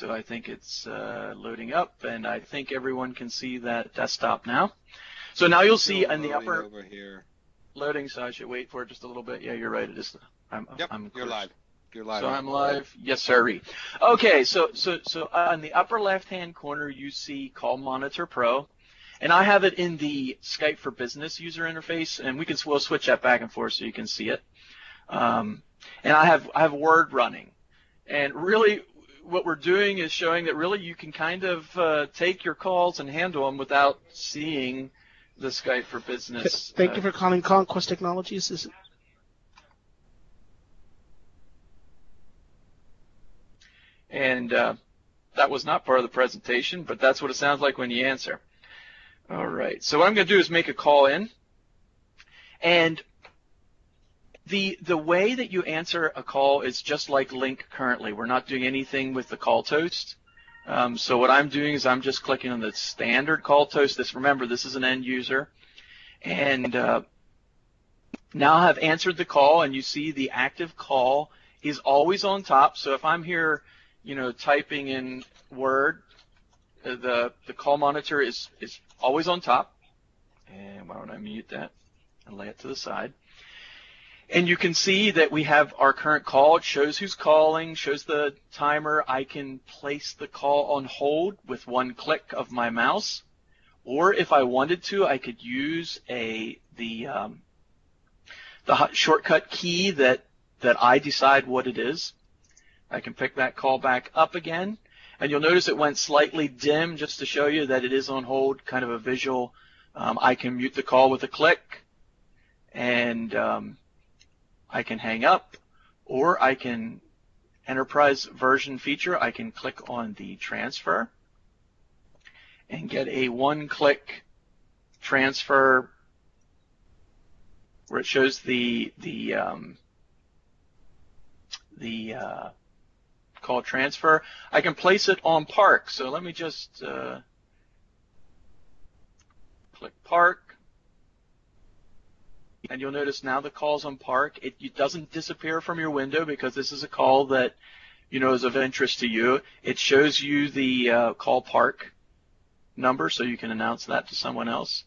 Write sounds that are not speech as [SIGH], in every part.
So I think it's uh, loading up, and I think everyone can see that desktop now. So now you'll see in the upper over here. loading. So I should wait for it just a little bit. Yeah, you're right. It is. I'm, Yep, I'm you're live. You're live. So I'm live. Yes, sir. Okay, so so so on the upper left-hand corner, you see Call Monitor Pro, and I have it in the Skype for Business user interface, and we can we'll switch that back and forth so you can see it. Um, and I have I have Word running, and really what we're doing is showing that really you can kind of uh, take your calls and handle them without seeing the Skype for Business. Thank uh, you for calling Conquest Technologies. This is- And uh, that was not part of the presentation, but that's what it sounds like when you answer. All right. So what I'm going to do is make a call in. And the the way that you answer a call is just like Lync currently. We're not doing anything with the call toast. Um, so what I'm doing is I'm just clicking on the standard call toast. This remember this is an end user, and uh, now I've answered the call, and you see the active call is always on top. So if I'm here you know, typing in Word, uh, the the call monitor is is always on top. And why don't I mute that and lay it to the side? And you can see that we have our current call. It shows who's calling, shows the timer. I can place the call on hold with one click of my mouse, or if I wanted to, I could use a the um, the shortcut key that that I decide what it is. I can pick that call back up again. And you'll notice it went slightly dim just to show you that it is on hold, kind of a visual. Um, I can mute the call with a click and um, I can hang up or I can enterprise version feature. I can click on the transfer and get a one click transfer where it shows the, the, um, the, uh, call transfer. I can place it on Park. So let me just uh, click Park. And you'll notice now the call's on Park. It, it doesn't disappear from your window because this is a call that you know is of interest to you. It shows you the uh, call Park number so you can announce that to someone else.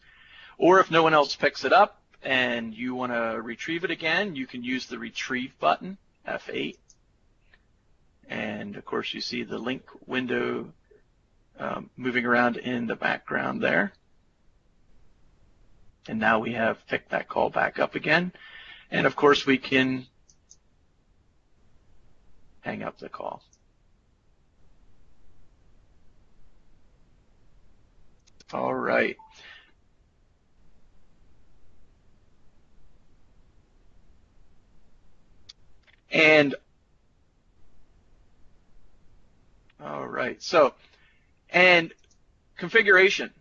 Or if no one else picks it up and you want to retrieve it again, you can use the retrieve button, F8 and of course you see the Lync window um, moving around in the background there. And now we have picked that call back up again. And of course we can hang up the call. All right. And All right. So, and configuration.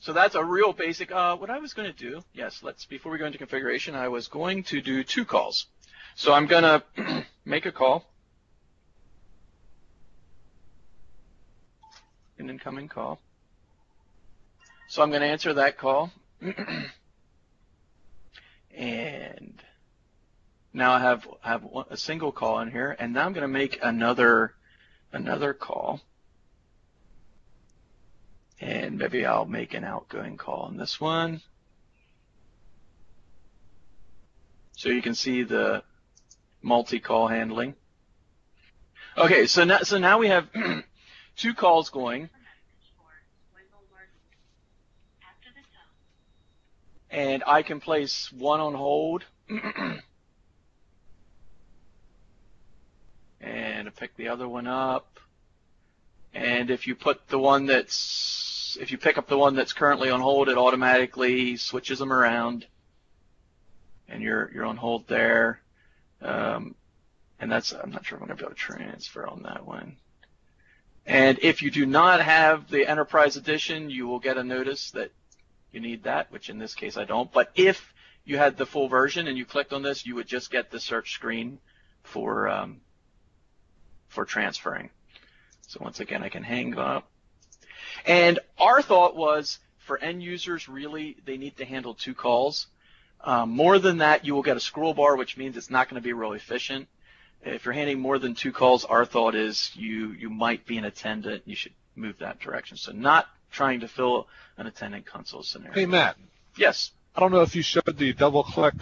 So that's a real basic. Uh, what I was going to do, yes, let's before we go into configuration, I was going to do two calls. So I'm going to [CLEARS THROAT] make a call, an incoming call. So I'm going to answer that call, [CLEARS THROAT] and now I have have a single call in here, and now I'm going to make another another call. And maybe I'll make an outgoing call on this one. So you can see the multi-call handling. Okay, so now, so now we have [CLEARS THROAT] two calls going. And I can place one on hold. [CLEARS THROAT] and pick the other one up. And if you put the one that's, if you pick up the one that's currently on hold, it automatically switches them around. And you're, you're on hold there. Um, and that's, I'm not sure if I'm going to be able to transfer on that one. And if you do not have the Enterprise Edition, you will get a notice that you need that, which in this case I don't. But if you had the full version and you clicked on this, you would just get the search screen for um, for transferring. So once again, I can hang up. And our thought was for end users, really, they need to handle two calls. Um, more than that, you will get a scroll bar, which means it's not going to be real efficient. if you're handling more than two calls, our thought is you you might be an attendant. You should move that direction. So not trying to fill an attendant console scenario. Hey, Matt. Yes. I don't know if you showed the double click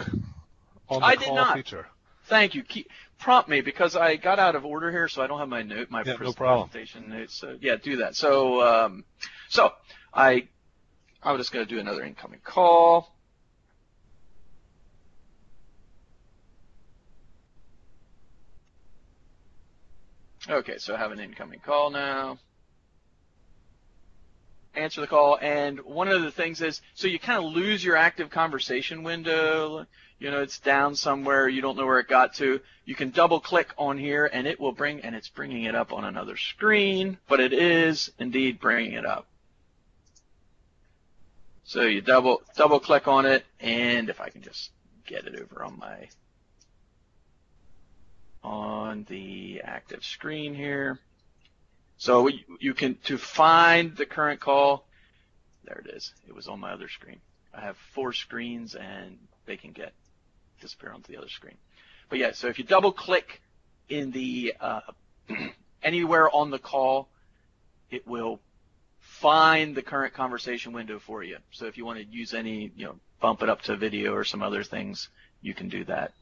on the I call did not. feature. Thank you. Keep, prompt me because I got out of order here, so I don't have my note, my Yeah, no presentation notes. So yeah, do that. So um, so I I'm just going to do another incoming call. Okay, so I have an incoming call now. Answer the call, and one of the things is, so you kind of lose your active conversation window. You know, it's down somewhere. You don't know where it got to. You can double click on here, and it will bring, and it's bringing it up on another screen, but it is indeed bringing it up. So you double double click on it, and if I can just get it over on my on the active screen here. So you, you can to find the current call. There it is. It was on my other screen. I have four screens, and they can get disappear onto the other screen. But yeah, so if you double click in the uh, [CLEARS THROAT] anywhere on the call, it will find the current conversation window for you. So if you want to use any, you know, bump it up to video or some other things, you can do that.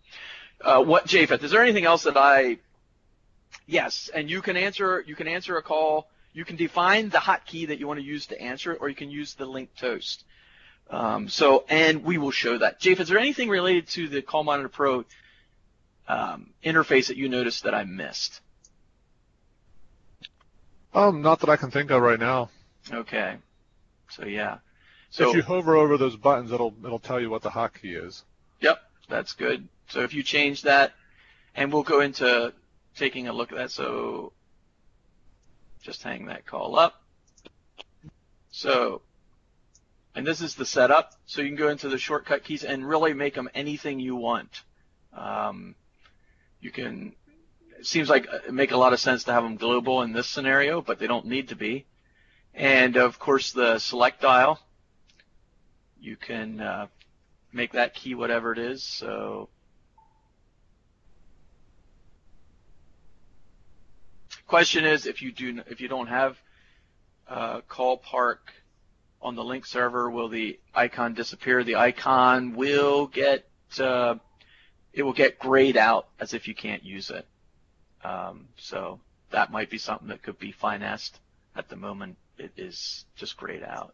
Uh, what Japheth? Is there anything else that I? Yes, and you can answer. You can answer a call. You can define the hotkey that you want to use to answer it, or you can use the Lync toast. Um, so, and we will show that. Japheth, is there anything related to the Call Monitor Pro um, interface that you noticed that I missed? Um, not that I can think of right now. Okay. So yeah. So if you hover over those buttons, it'll it'll tell you what the hotkey is. Yep, that's good. So if you change that, and we'll go into taking a look at that. So just hang that call up. So, and this is the setup. So you can go into the shortcut keys and really make them anything you want. Um, you can. It seems like it make a lot of sense to have them global in this scenario, but they don't need to be. And of course, the select dial. You can uh, make that key whatever it is. So question is if you do if you don't have uh, call park on the Lync server, will the icon disappear? The icon will get uh, it will get grayed out as if you can't use it. Um, so that might be something that could be finessed. At the moment, it is just grayed out.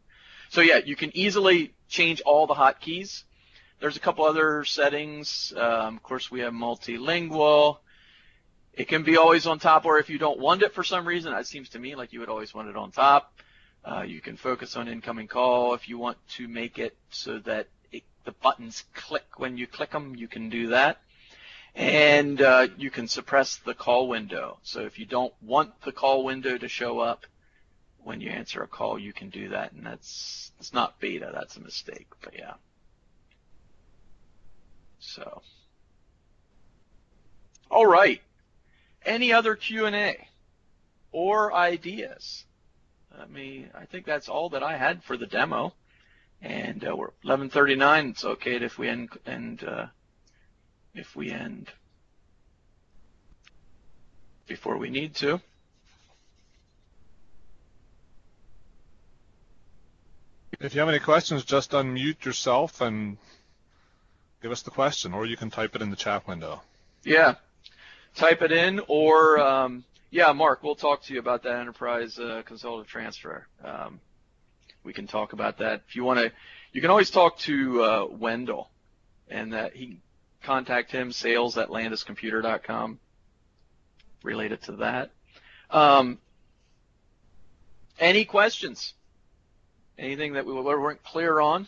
So yeah, you can easily change all the hotkeys. There's a couple other settings. Um, of course, we have multilingual. It can be always on top, or if you don't want it for some reason, it seems to me like you would always want it on top. Uh, you can focus on incoming call. If you want to make it so that it, the buttons click when you click them, you can do that. And uh, you can suppress the call window. So if you don't want the call window to show up when you answer a call, you can do that. And that's it's not beta. That's a mistake. But yeah. So. All right. Any other Q&A or ideas? I mean, I think that's all that I had for the demo. And uh, we're 11:39. It's okay if we end, end uh, if we end before we need to. If you have any questions, just unmute yourself and give us the question, or you can type it in the chat window. Yeah, type it in, or um, yeah, Mark, we'll talk to you about that enterprise uh, consultative transfer. Um, we can talk about that if you want to. You can always talk to uh, Wendell, and that he contact him sales at landiscomputer.com related to that. Um, any questions? Anything that we weren't clear on?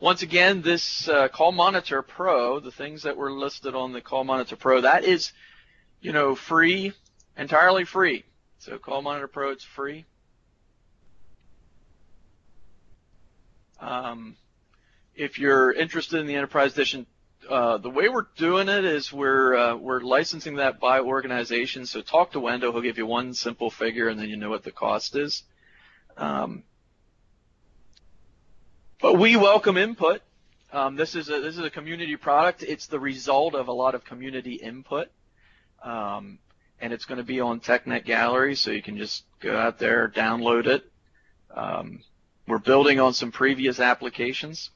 Once again, this uh, Call Monitor Pro, the things that were listed on the Call Monitor Pro, that is, you know, free, entirely free. So Call Monitor Pro, it's free. Um, if you're interested in the Enterprise Edition, uh, the way we're doing it is we're uh, we're licensing that by organization. So talk to Wendell; he'll give you one simple figure, and then you know what the cost is. Um, but we welcome input. Um, this is a this is a community product. It's the result of a lot of community input. Um, and it's going to be on TechNet Gallery, so you can just go out there, download it. Um, we're building on some previous applications.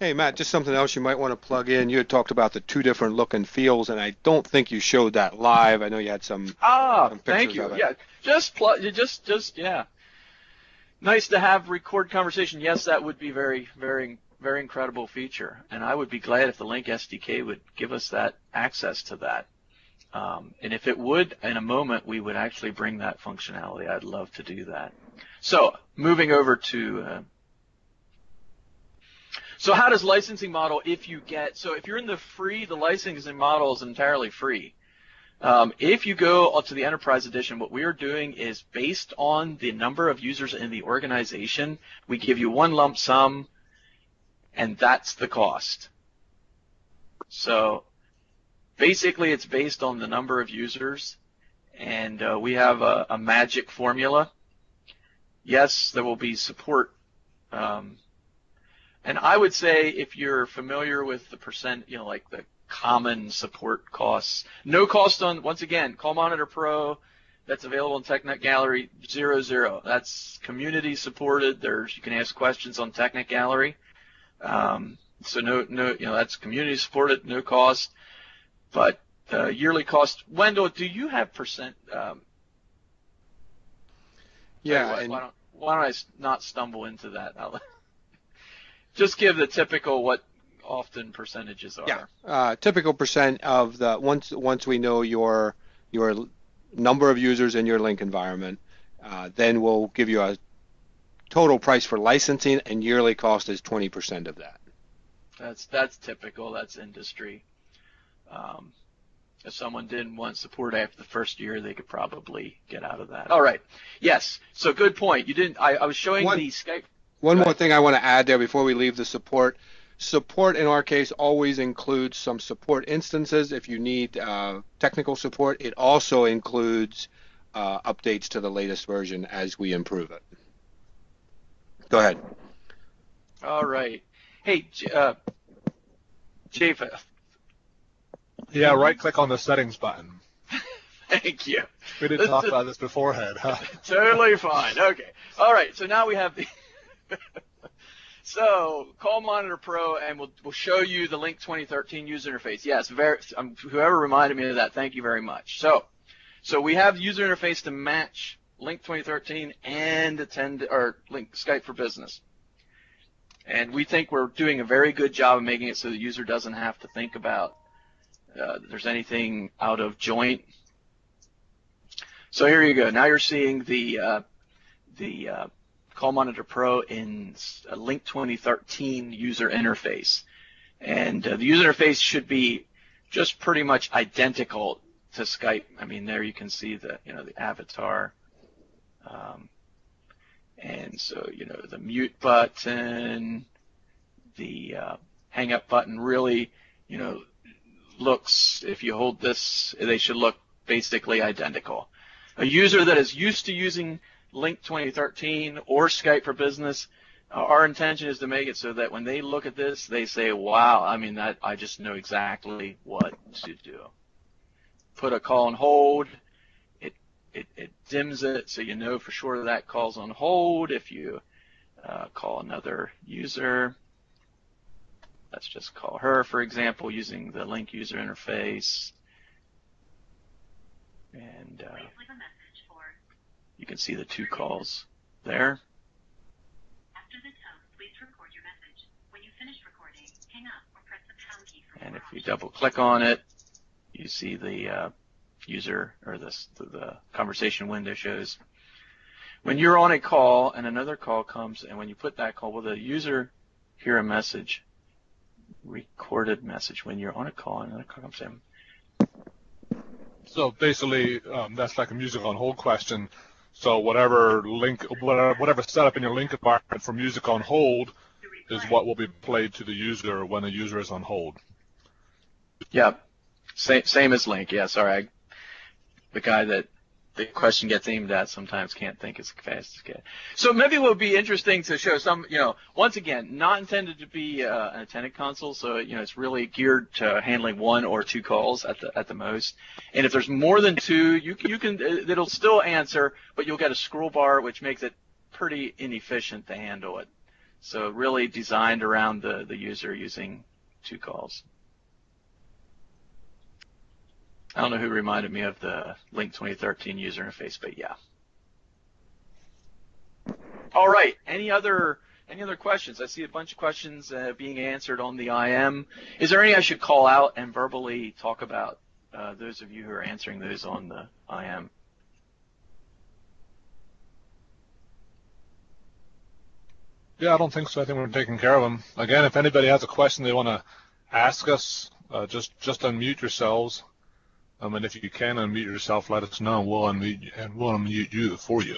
Hey, Matt, just something else you might want to plug in. You had talked about the two different look and feels, and I don't think you showed that live. I know you had some. Ah, some thank you. Yeah, just plug. Just, just yeah. Nice to have record conversation. Yes, that would be very, very, very incredible feature, and I would be glad if the Lync SDK would give us that access to that. Um, and if it would, in a moment, we would actually bring that functionality. I'd love to do that. So, moving over to. Uh, so how does licensing model if you get so if you're in the free the licensing model is entirely free. Um, if you go to the enterprise edition, what we are doing is based on the number of users in the organization, we give you one lump sum, and that's the cost. So basically, it's based on the number of users, and uh, we have a, a magic formula. Yes, there will be support. Um, and I would say if you're familiar with the percent, you know, like the common support costs, no cost on, once again, Call Monitor Pro, that's available in TechNet Gallery, zero, zero. That's community supported. There's, you can ask questions on TechNet Gallery. Um, so no, no, you know, that's community supported, no cost. But uh, yearly cost. Wendell, do you have percent? Um, Yeah, why, and why don't, why don't I not stumble into that? I'll [LAUGHS] just give the typical what often percentages are. yeah, uh, typical percent of the once once we know your your number of users in your Lync environment, uh, then we'll give you a total price for licensing, and yearly cost is 20% of that. That's that's typical. That's industry. Um, if someone didn't want support after the first year, they could probably get out of that. All right. Yes. So good point. You didn't. I, I was showing One- the Skype. One more thing I want to add there before we leave the support. Support in our case always includes some support instances if you need uh, technical support. It also includes uh, updates to the latest version as we improve it. Go ahead. All right. Hey, J- uh, Japheth. Yeah, right click on the settings button. [LAUGHS] Thank you. We didn't talk about this beforehand, huh? [LAUGHS] totally fine. Okay. All right. So now we have the. [LAUGHS] so call Monitor Pro, and we'll we'll show you the Lync 2013 user interface. Yes, very. Um, whoever reminded me of that, thank you very much. So, so we have user interface to match Lync 2013 and attend or Lync Skype for Business. And we think we're doing a very good job of making it so the user doesn't have to think about uh, there's anything out of joint. So here you go. Now you're seeing the uh, the uh, Call Monitor Pro in a Lync 2013 user interface, and uh, the user interface should be just pretty much identical to Skype. I mean, there you can see the you know the avatar, um, and so you know the mute button, the uh, hang up button really you know looks. If you hold this, they should look basically identical a user that is used to using Lync 2013 or Skype for Business, uh, our intention is to make it so that when they look at this, they say, "Wow! I mean, that I just know exactly what to do." Put a call on hold. It it, dims it so you know for sure that call's on hold. If you uh, call another user, let's just call her, for example, using the Lync user interface. And uh, Please leave a message for you can see the two calls there. after the tone. Please record your message. When you finish recording, hang up or press the pound key for And if you double click on it, you see the uh, user or this, the, the conversation window shows. When you're on a call and another call comes, and when you put that call, will the user hear a message, recorded message when you're on a call and another call comes in? So basically, um, that's like a music on hold question. So whatever Lync, whatever, whatever setup in your Lync environment for music on hold is what will be played to the user when the user is on hold. Yep. Same, same as Lync. Yeah, sorry. I, the guy that the question gets aimed at sometimes can't think as fast as get. So maybe it would be interesting to show some, you know, once again, not intended to be uh, an attendant console, so you know it's really geared to handling one or two calls at the at the most. And if there's more than two, you you can it'll still answer, but you'll get a scroll bar which makes it pretty inefficient to handle it. So really designed around the the user using two calls. I don't know who reminded me of the Lync 2013 user interface, but yeah. All right. Any other any other questions? I see a bunch of questions uh, being answered on the IM. Is there any I should call out and verbally talk about? Uh, those of you who are answering those on the IM. Yeah, I don't think so. I think we're taking care of them. Again, if anybody has a question they want to ask us, uh, just just unmute yourselves. Um, and if you can unmute yourself, let us know. We'll unmute and we'll unmute you for you.